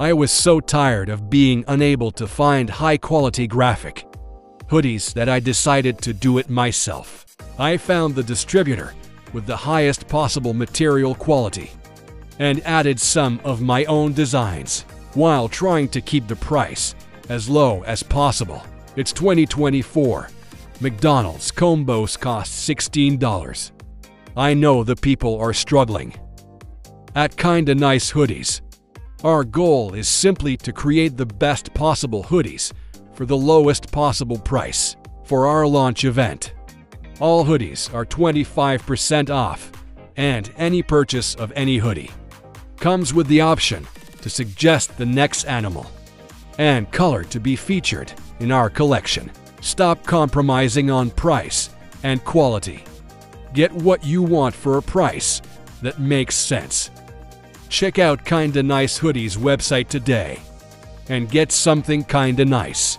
I was so tired of being unable to find high quality graphic hoodies that I decided to do it myself. I found the distributor with the highest possible material quality and added some of my own designs while trying to keep the price as low as possible. It's 2024. McDonald's combos cost $16. I know the people are struggling. At Kinda Nice Hoodies, our goal is simply to create the best possible hoodies for the lowest possible price for our launch event. All hoodies are 25% off, and any purchase of any hoodie comes with the option to suggest the next animal and color to be featured in our collection. Stop compromising on price and quality. Get what you want for a price that makes sense. Check out Kinda Nice Hoodies website today and get something kinda nice.